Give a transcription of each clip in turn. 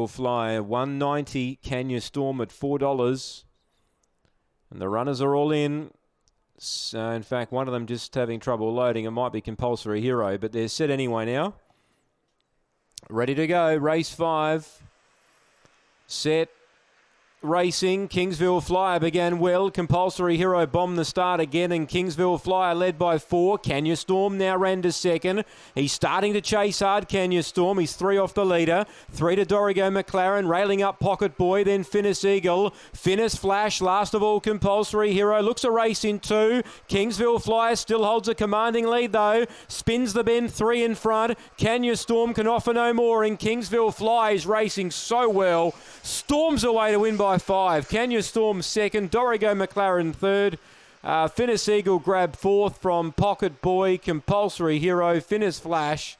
will fly 190. Kenya Storm at four dollars? And the runners are all in. So uh, in fact, one of them just having trouble loading. It might be compulsory hero, but they're set anyway now. Ready to go. Race five. Set racing. Kingsville Flyer began well. Compulsory Hero bombed the start again, and Kingsville Flyer led by four. Kenya Storm now ran to second. He's starting to chase hard. Kenya Storm. He's three off the leader. Three to Dorigo McLaren, railing up Pocket Boy, then Finnis Eagle. Finnis Flash, last of all, Compulsory Hero. Looks a race in two. Kingsville Flyer still holds a commanding lead, though. Spins the bend, three in front. Kenya Storm can offer no more, and Kingsville Fly is racing so well. Storms away to win by by five. Kenya Storm second. Dorigo McLaren third. Uh, Finnis Eagle grab fourth from Pocket Boy, Compulsory Hero, Finnis Flash.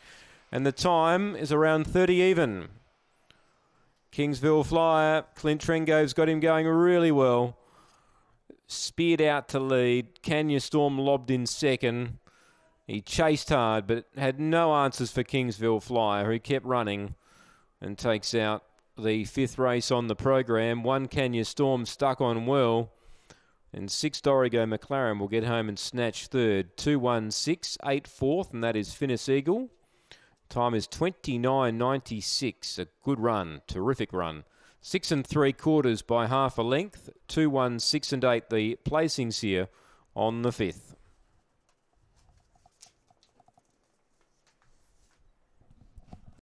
And the time is around 30 even. Kingsville Flyer, Clint Trengove's got him going really well. Speared out to lead. Kenya Storm lobbed in second. He chased hard, but had no answers for Kingsville Flyer, who kept running and takes out the fifth race on the program. One Kenya Storm stuck on well. And six Dorigo McLaren will get home and snatch third. 2 1 6, 8 fourth, and that is Finnis Eagle. Time is 29.96. A good run, terrific run. Six and three quarters by half a length. Two one six and eight. The placings here on the fifth.